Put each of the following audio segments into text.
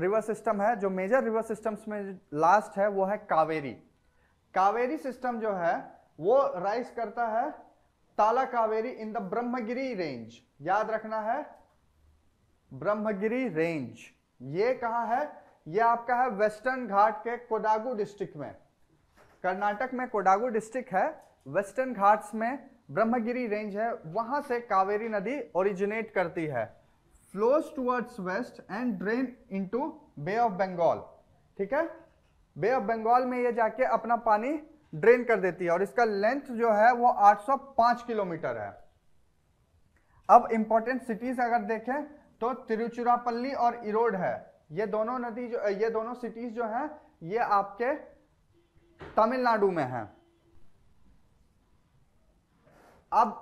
River system है, जो major river systems में लास्ट है, वो है कावेरी। कावेरी सिस्टम जो है, वो राइज करता है Tala Kaveri in the Brahmagiri range याद रखना है, ब्रह्मगिरी रेंज ये कहा है? ये आपका है वेस्टर्न घाट के कोडागु डिस्ट्रिक्ट में। कर्नाटक में कोडागु डिस्ट्रिक्ट है वेस्टर्न घाट्स में ब्रह्मगिरी रेंज है, वहाँ से कावेरी नदी ओरिजिनेट करती है। Flows towards west and drain into Bay of Bengal ठीक है? बे ऑफ़ बंगाल में ये जाके अपना पानी ड्रेन कर देती है और इसका लेंथ जो है वो 805 किलोमीटर है। अब इंपॉर्टेंट सिटीज़ अगर देखें तो तिरुचिरापल्ली और इरोड है। ये दोनों नदी जो, ये दोनों सिटीज़ जो हैं, ये आपके तमिलनाडु में हैं। अब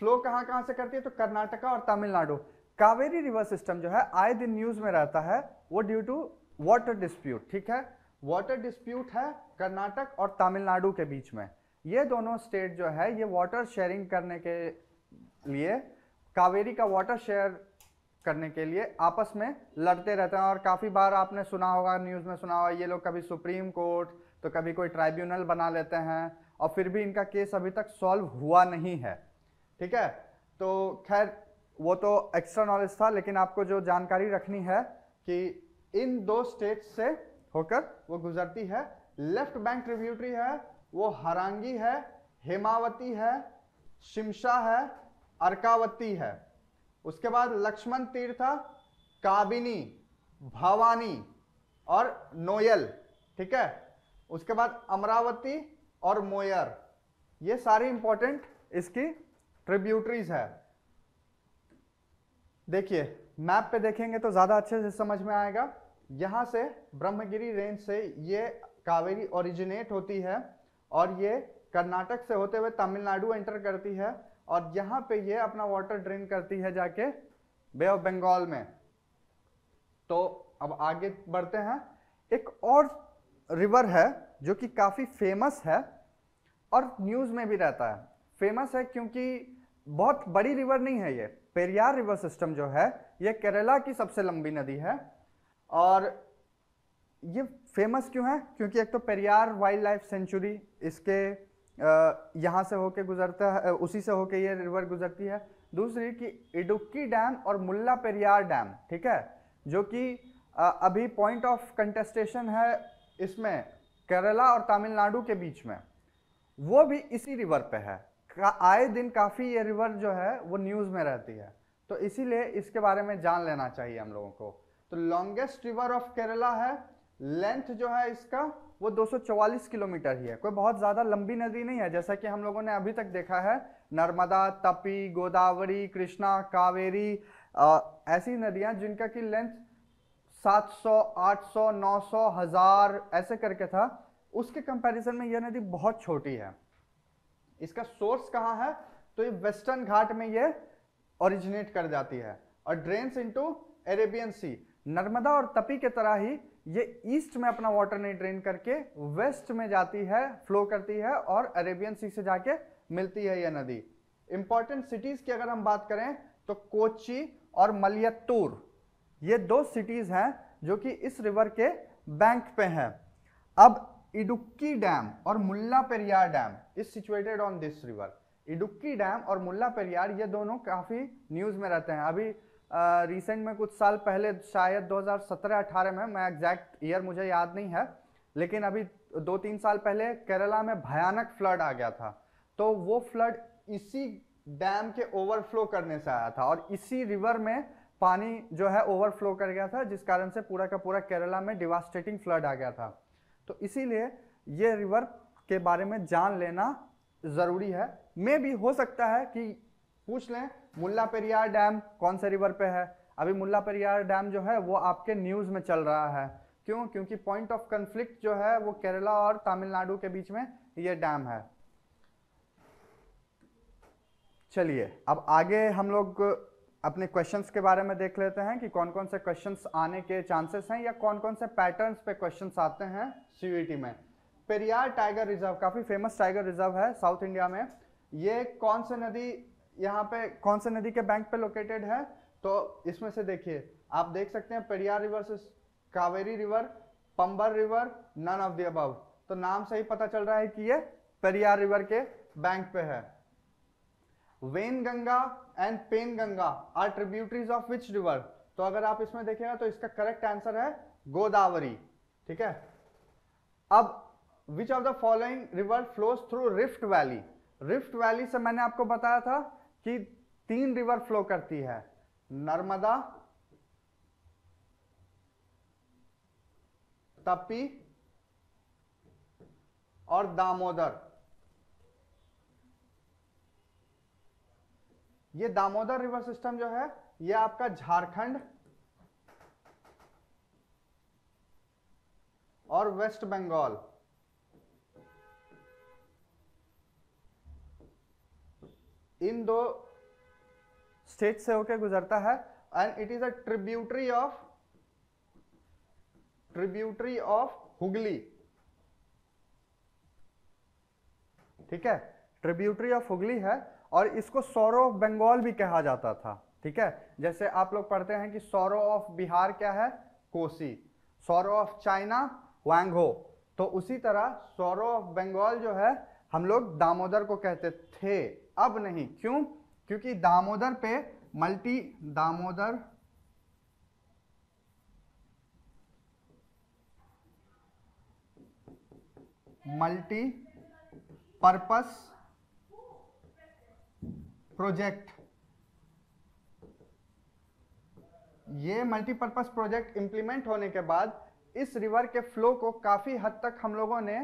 फ्लो कहाँ कहाँ से करती है? तो कर्नाटका और तमिलनाडु। कावेरी रिवर सिस्टम जो है, आए दिन न्यूज़ में रहता है, वो ड्यू टू वाटर डिस्प्यूट ठीक है? वाटर डिस्प्यूट है कर्नाटक और तमिलनाडु के बीच में। ये दोनों स्टेट जो है, ये वाटर शेयरिंग करने के लिए, कावेरी का वाटर शेयर करने के लिए आपस में लड़ते रहते हैं। और काफ़ी बार आपने सुना होगा, न्यूज़ में सुना होगा, ये लोग कभी सुप्रीम कोर्ट तो कभी कोई ट्राइब्यूनल बना लेते हैं, और फिर भी इनका केस अभी तक सॉल्व हुआ नहीं है, ठीक है? तो खैर वो तो एक्स्ट्रा नॉलेज था, लेकिन आपको जो जानकारी रखनी है कि इन दो स्टेट से होकर वो गुजरती है। लेफ़्ट बैंक ट्रिब्यूटरी है, वो हरांगी है हेमावती है शिमशा है अर्कावती है। उसके बाद लक्ष्मण तीर्थ काबिनी भवानी और नोयल ठीक है? उसके बाद अमरावती और मोयर ये सारी इंपॉर्टेंट इसकी ट्रिब्यूटरीज है। देखिए, मैप पे देखेंगे तो ज़्यादा अच्छे से समझ में आएगा। यहाँ से ब्रह्मगिरी रेंज से ये कावेरी ओरिजिनेट होती है और ये कर्नाटक से होते हुए तमिलनाडु एंटर करती है और यहाँ पे ये अपना वाटर ड्रेन करती है जाके बे ऑफ़ बंगाल में। तो अब आगे बढ़ते हैं। एक और रिवर है जो कि काफ़ी फ़ेमस है और न्यूज़ में भी रहता है। फ़ेमस है क्योंकि बहुत बड़ी रिवर नहीं है ये। पेरियार रिवर सिस्टम जो है, ये केरला की सबसे लंबी नदी है। और ये फ़ेमस क्यों है? क्योंकि एक तो पेरियार वाइल्ड लाइफ सेंचुरी इसके यहाँ से होके गुजरता है उसी से होके ये रिवर गुजरती है। दूसरी कि इडुक्की डैम और मुल्ला पेरियार डैम, ठीक है? जो कि अभी पॉइंट ऑफ़ कंटेस्टेशन है इसमें, केरला और तमिलनाडु के बीच में। वो भी इसी रिवर पे है। आए दिन काफ़ी ये रिवर जो है वो न्यूज़ में रहती है। तो इसीलिए इसके बारे में जान लेना चाहिए हम लोगों को। तो लॉन्गेस्ट रिवर ऑफ़ केरला है। लेंथ जो है इसका वो 244 किलोमीटर ही है। कोई बहुत ज़्यादा लंबी नदी नहीं है जैसा कि हम लोगों ने अभी तक देखा है। नर्मदा तपी गोदावरी कृष्णा कावेरी आ, ऐसी नदियाँ जिनका की लेंथ 700, 800, 900, हज़ार ऐसे करके था। उसके कंपैरिजन में यह नदी बहुत छोटी है। इसका सोर्स कहाँ है? तो ये वेस्टर्न घाट में ये ओरिजिनेट कर जाती है और drains into Arabian sea Narmada और तपी के तरह ही ये ईस्ट में अपना वाटर नहीं ड्रेन करके वेस्ट में जाती है फ्लो करती है और अरेबियन सी से जाके मिलती है यह नदी. इंपॉर्टेंट सिटीज़ की अगर हम बात करें तो कोची और मलियत्तूर. ये दो सिटीज़ हैं जो कि इस रिवर के बैंक पे हैं. अब इडुक्की डैम और Mulla Periyar dam is situated on this river Idukki dam और मुल्ला पेरियार, ये दोनों काफ़ी न्यूज़ में रहते हैं। अभी रिसेंट में कुछ साल पहले, शायद 2017-18 में, मैं एग्जैक्ट ईयर मुझे याद नहीं है, लेकिन अभी दो तीन साल पहले केरला में भयानक फ्लड आ गया था। तो वो फ्लड इसी डैम के ओवरफ्लो करने से आया था और इसी रिवर में पानी जो है ओवरफ्लो कर गया था, जिस कारण से पूरा का पूरा केरला में डिवास्टेटिंग फ्लड आ गया था। तो इसीलिए ये रिवर के बारे में जान लेना ज़रूरी है। मे भी हो सकता है कि पूछ लें, मुल्ला पेरियार डैम कौन से रिवर पे है? अभी मुल्ला पेरियार डैम जो है, वो आपके न्यूज़ में चल रहा है। क्यों? क्योंकि पॉइंट ऑफ़ कंफ्लिक्ट जो है, वो केरला और तमिलनाडु के बीच में ये डैम है। चलिए, अब आगे हम लोग अपने क्वेश्चंस के बारे में देख लेते हैं कि कौन कौन से क्वेश्चंस आने के चांसेस हैं या कौन कौन से पैटर्न्स पे क्वेश्चंस आते हैं सीयूईटी में। पेरियार टाइगर रिज़र्व काफ़ी फ़ेमस टाइगर रिज़र्व है साउथ इंडिया में। ये कौन से नदी, यहाँ पे कौन से नदी के बैंक पे लोकेटेड है? तो इसमें से देखिए, आप देख सकते हैं Periyar river Kaveri river Pambar river none of the above तो नाम से ही पता चल रहा है कि ये पेरियार रिवर के बैंक पे है। Wainganga and Penganga are tributaries of which river तो अगर आप इसमें देखेगा तो इसका करेक्ट आंसर है गोदावरी। ठीक है? अब which of the following river flows through rift valley rift valley से मैंने आपको बताया था कि तीन रिवर फ्लो करती है। नर्मदा तपी और दामोदर। ये दामोदर रिवर सिस्टम जो है, ये आपका झारखंड और वेस्ट बंगाल। इन दो स्टेट से होकर गुजरता है and it is a tributary of tributary of Hooghly. ठीक है? ट्रिब्यूटरी ऑफ़ हुगली है और इसको सौरो ऑफ़ बंगाल भी कहा जाता था, ठीक है? जैसे आप लोग पढ़ते हैं कि सौरो ऑफ़ बिहार क्या है? Kosi. Sorrow of China Hwang Ho तो उसी तरह सौरो ऑफ़ बंगाल जो है, हम लोग दामोदर को कहते थे। अब नहीं, क्यों? क्योंकि दामोदर पे multi, Damodar multi purpose project. ये मल्टीपर्पज प्रोजेक्ट इंप्लीमेंट होने के बाद इस रिवर के फ्लो को काफ़ी हद तक हम लोगों ने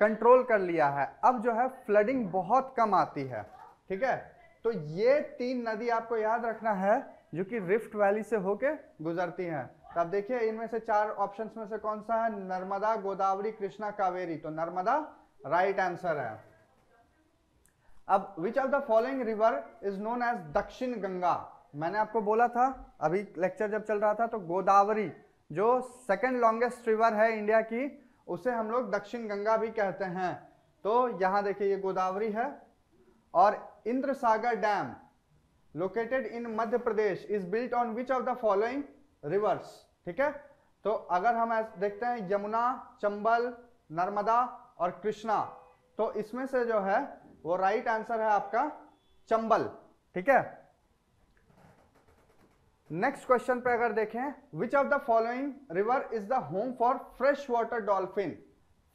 कंट्रोल कर लिया है। अब जो है फ्लडिंग बहुत कम आती है, ठीक है? तो ये तीन नदी आपको याद रखना है, जो कि रिफ्ट वैली से होके गुजरती हैं। तो अब देखिए, इनमें से चार ऑप्शंस में से कौन सा है? नर्मदा, गोदावरी, कृष्णा, कावेरी। तो नर्मदा राइट आंसर है। अब which of the following river is known as Dakshin Ganga मैंने आपको बोला था, अभी लेक्चर जब चल रहा था तो गोदावरी, जो सेकेंड लॉन्गेस्ट रिवर है इंडिया की, उसे हम लोग दक्षिण गंगा भी कहते हैं। तो यहाँ देखिए, ये गोदावरी है और Indira Sagar dam located in Madhya Pradesh is built on which of the following rivers ठीक है? तो अगर हम देखते हैं, यमुना, चंबल, नर्मदा और कृष्णा तो इसमें से जो है वो राइट आंसर है आपका चंबल, ठीक है? नेक्स्ट क्वेश्चन पे अगर देखें which of the following river is the home for fresh water dolphin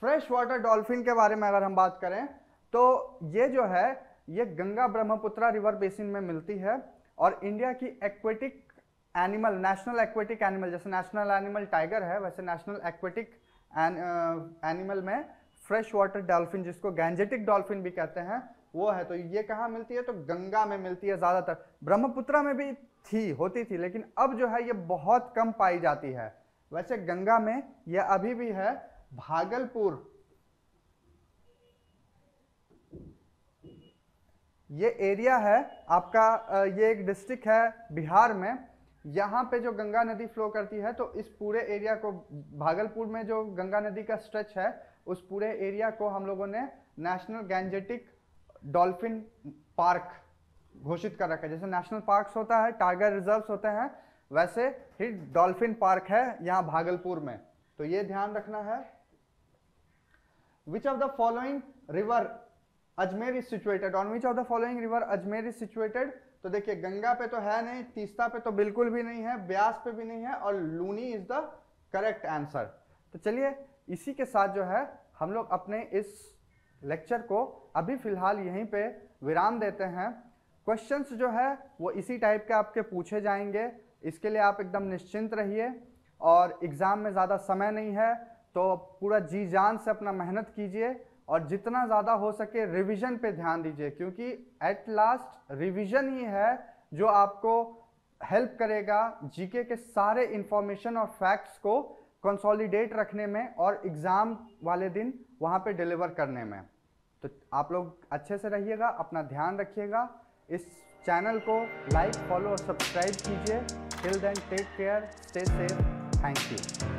fresh water dolphin के बारे में अगर हम बात करें तो ये जो है, ये गंगा ब्रह्मपुत्रा रिवर बेसिन में मिलती है और इंडिया की aquatic animal national aquatic animal जैसे नेशनल एनिमल टाइगर है, वैसे नेशनल एक्वेटिक एनिमल में फ्रेश वाटर डॉल्फिन जिसको गैंजेटिक डॉल्फिन भी कहते हैं, वो है। तो ये कहाँ मिलती है? तो गंगा में मिलती है ज़्यादातर। ब्रह्मपुत्रा में भी थी, होती थी, लेकिन अब जो है ये बहुत कम पाई जाती है। वैसे गंगा में ये अभी भी है, भागलपुर। ये एरिया है, आपका ये एक डिस्ट्रिक्ट है बिहार में। यहाँ पे जो गंगा नदी फ्लो करती है तो इस पूरे एरिया को भागलपुर में जो गंगा नदी का स्ट्रेच है उस पूरे एरिया को हम लोगों ने नेशनल गैंजेटिक डॉल्फिन पार्क घोषित कर रखा है। जैसे नेशनल पार्क्स होता है टाइगर रिजर्व्स होते हैं, वैसे ही डॉल्फिन पार्क है यहाँ भागलपुर में। तो ये ध्यान रखना है। Which of the following river Ajmer is situated on which of the following river Ajmer is situated तो देखिए, गंगा पे तो है नहीं, तीस्ता पे तो बिल्कुल भी नहीं है, ब्यास पे भी नहीं है, और Luni is the correct answer तो चलिए इसी के साथ जो है, हम लोग अपने इस लेक्चर को अभी फ़िलहाल यहीं पे विराम देते हैं। क्वेश्चंस जो है, वो इसी टाइप के आपके पूछे जाएँगे। इसके लिए आप एकदम निश्चिंत रहिए। और एग्ज़ाम में ज़्यादा समय नहीं है तो पूरा जी जान से अपना मेहनत कीजिए और जितना ज़्यादा हो सके रिवीजन पे ध्यान दीजिए, क्योंकि एट लास्ट रिवीजन ही है जो आपको हेल्प करेगा। जीके के सारे इंफॉर्मेशन और फैक्ट्स को कंसोलिडेट रखने में और एग्ज़ाम वाले दिन वहाँ पे डिलीवर करने में। तो आप लोग अच्छे से रहिएगा, अपना ध्यान रखिएगा। इस चैनल को लाइक फॉलो और सब्सक्राइब कीजिए। Till then take care stay safe thank you